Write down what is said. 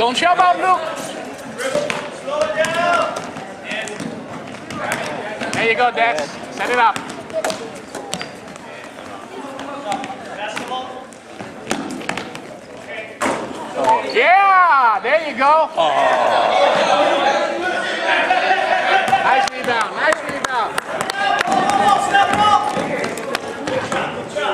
Don't shove out, Luke. There you go, Dex. Set it up. Yeah, there you go. Oh.